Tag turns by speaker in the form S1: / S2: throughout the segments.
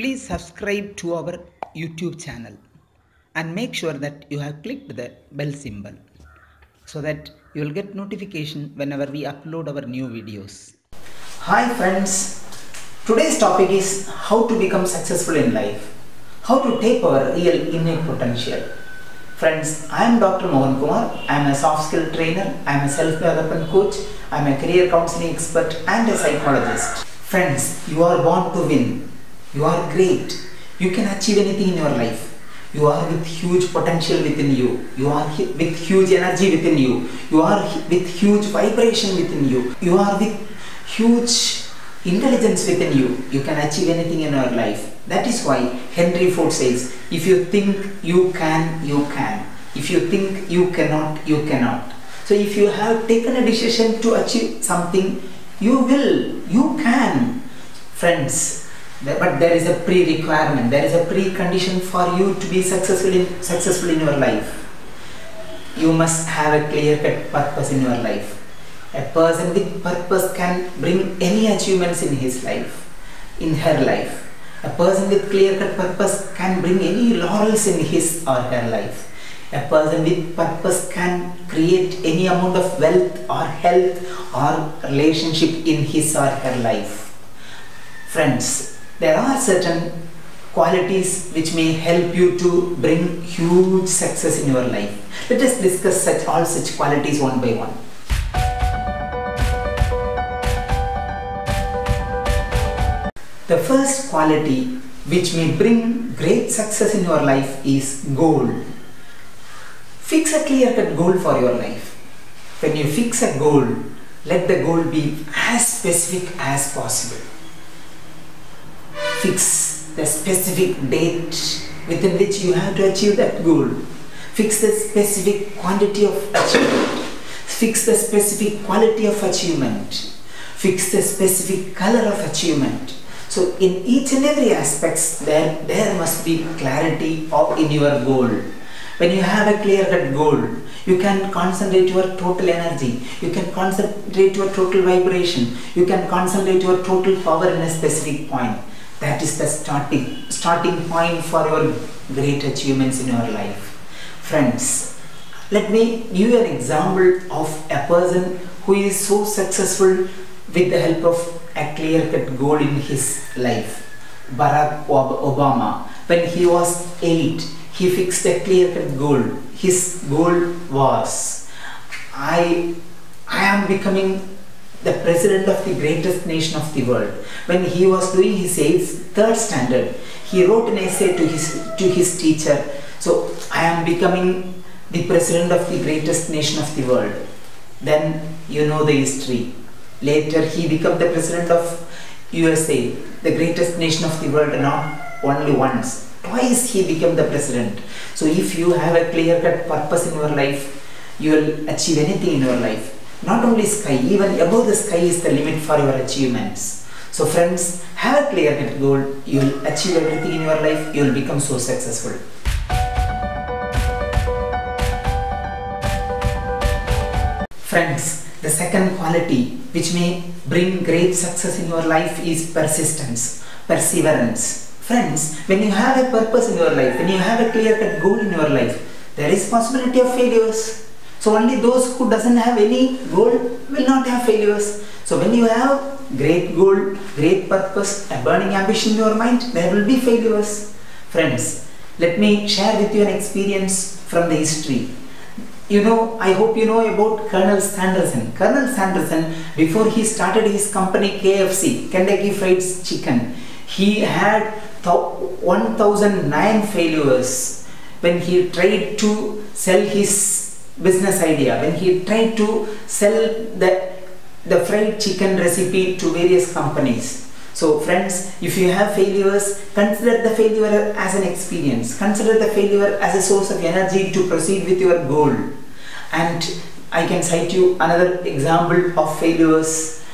S1: please subscribe to our YouTube channel and make sure that you have clicked the bell symbol so that you will get notification whenever we upload our new videos. Hi friends, today's topic is how to become successful in life, how to tap our real innate potential. Friends, I am Dr. Mohan Kumar. I am a soft skill trainer, I am a self development coach, I am a career counseling expert and a psychologist. Friends, you are born to win. You are great. You can achieve anything in your life. You are with huge potential within you. You are with huge energy within you. You are with huge vibration within you. You are with huge intelligence within you. You can achieve anything in your life. That is why Henry Ford says, if you think you can, you can. If you think you cannot, you cannot. So if you have taken a decision to achieve something, you will, you can. Friends, but there is a pre-requirement, there is a precondition for you to be successful in, successful in your life. You must have a clear-cut purpose in your life. A person with purpose can bring any achievements in his life, in her life. A person with clear-cut purpose can bring any laurels in his or her life. A person with purpose can create any amount of wealth or health or relationship in his or her life. Friends, there are certain qualities which may help you to bring huge success in your life. Let us discuss such all such qualities one by one. The first quality which may bring great success in your life is goal. Fix a clear cut goal for your life. When you fix a goal, let the goal be as specific as possible. Fix the specific date within which you have to achieve that goal. Fix the specific quantity of achievement. Fix the specific quality of achievement. Fix the specific color of achievement. So in each and every aspects there there must be clarity of in your goal. When you have a clear cut goal, you can concentrate your total energy, you can concentrate your total vibration, you can concentrate your total power in a specific point. That is the starting starting point for your great achievements in your life. Friends, let me give you an example of a person who is so successful with the help of a clear cut goal in his life. Barack Obama, when he was eight, he fixed a clear cut goal. His goal was I, I am becoming the president of the greatest nation of the world. When he was doing his eighth, third standard, he wrote an essay to his to his teacher. So I am becoming the president of the greatest nation of the world. Then you know the history. Later he became the president of USA, the greatest nation of the world, not only once. Twice he became the president. So if you have a clear-cut purpose in your life, you will achieve anything in your life. Not only sky, even above the sky is the limit for your achievements. So friends, have a clear-cut goal. You will achieve everything in your life. You will become so successful. Friends, the second quality which may bring great success in your life is persistence, perseverance. Friends, when you have a purpose in your life, when you have a clear-cut goal in your life, there is possibility of failures. So only those who doesn't have any goal will not have failures. So when you have great goal, great purpose, a burning ambition in your mind, there will be failures. Friends, let me share with you an experience from the history you know, I hope you know about Colonel Sanderson. Colonel Sanderson, before he started his company KFC, Kentucky Fried Chicken, he had th- 1009 failures when he tried to sell his business idea, when he tried to sell the, the fried chicken recipe to various companies. So, friends, if you have failures, consider the failure as an experience. Consider the failure as a source of energy to proceed with your goal. And I can cite you another example of failures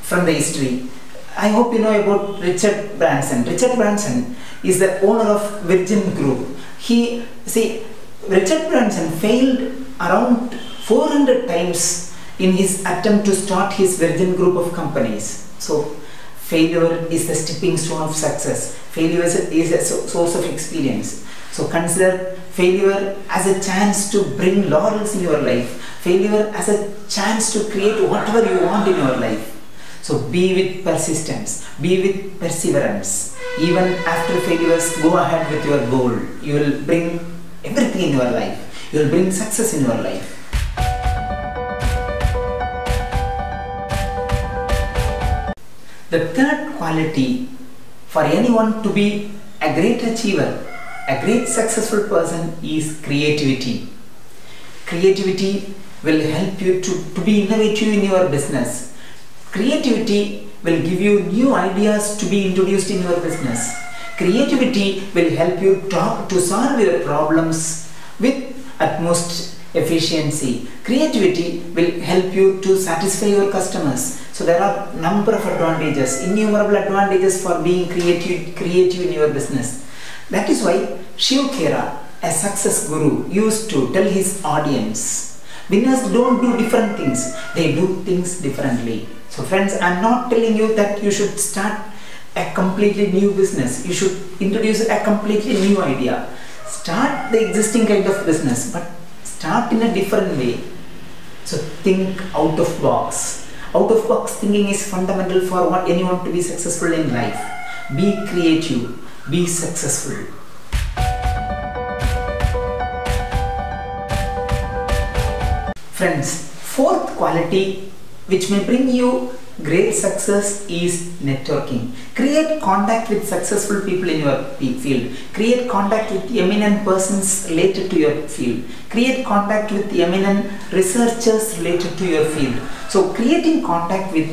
S1: from the history. I hope you know about Richard Branson. Richard Branson is the owner of Virgin Group. He, see, Richard Branson failed around 400 times in his attempt to start his Virgin Group of companies. So, failure is the stepping stone of success. Failure is a, source of experience. So consider failure as a chance to bring laurels in your life. Failure as a chance to create whatever you want in your life. So be with persistence. Be with perseverance. Even after failures go ahead with your goal. You will bring everything in your life you will bring success in your life The third quality for anyone to be a great achiever, a great successful person is creativity. Creativity will help you to, to be innovative in your business. Creativity will give you new ideas to be introduced in your business. Creativity will help you to, to solve your problems with utmost efficiency. Creativity will help you to satisfy your customers. So there are a number of advantages, innumerable advantages for being creative, creative in your business. That is why Shiv Khera, a success guru, used to tell his audience, winners don't do different things, they do things differently. So friends, I'm not telling you that you should start a completely new business. You should introduce a completely new idea. Start the existing kind of business, but start in a different way. So think out of box. Out of box thinking is fundamental for what anyone to be successful in life. Be creative, be successful. Friends, fourth quality which may bring you great success is networking. Create contact with successful people in your field. Create contact with eminent persons related to your field. Create contact with eminent researchers related to your field. So creating contact with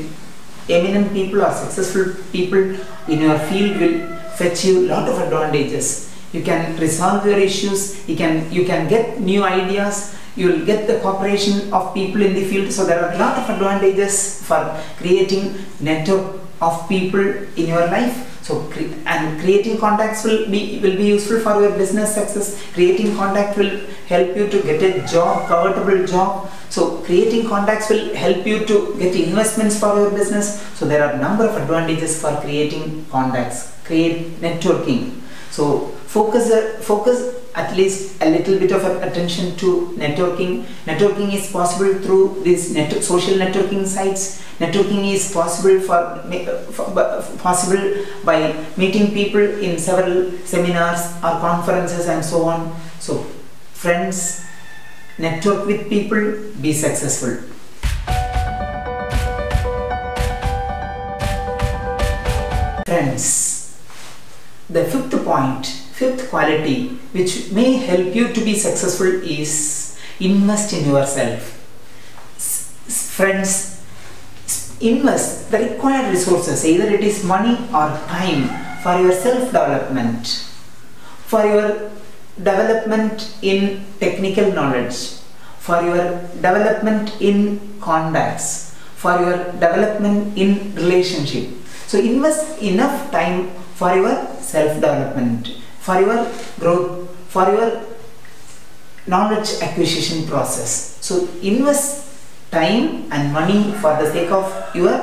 S1: eminent people or successful people in your field will fetch you a lot of advantages. You can resolve your issues, you can you can get new ideas, you will get the cooperation of people in the field. So there are a lot of advantages for creating network of people in your life. So and creating contacts will be will be useful for your business success. Creating contact will help you to get a job comfortable job. So creating contacts will help you to get investments for your business. So there are number of advantages for creating contacts. Create networking. So focus focus at least a little bit of attention to networking. Networking is possible through these net- social networking sites. Networking is possible for, for, possible by meeting people in several seminars or conferences and so on. So, friends, network with people, be successful. Friends, the fifth point fifth quality which may help you to be successful is invest in yourself. Friends invest the required resources either it is money or time for your self development for your development in technical knowledge. For your development in contacts. For your development in relationship. So invest enough time for your self development for your growth, for your knowledge acquisition process. So invest time and money for the sake of your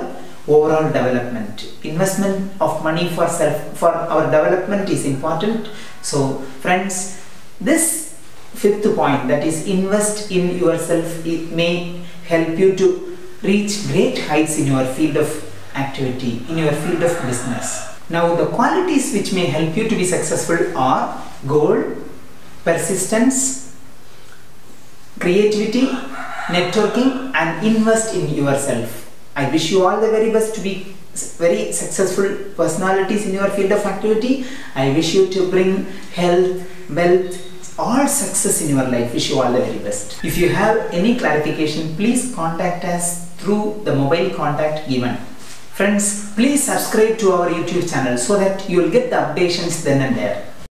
S1: overall development. Investment of money for self for our development is important. So friends, this fifth point that is invest in yourself it may help you to reach great heights in your field of activity, in your field of business. Now the qualities which may help you to be successful are goal, persistence, creativity, networking and invest in yourself. I wish you all the very best to be very successful personalities in your field of activity. I wish you to bring health, wealth, all success in your life. Wish you all the very best. If you have any clarification, please contact us through the mobile contact given. Friends, please subscribe to our YouTube channel so that you will get the updations then and there.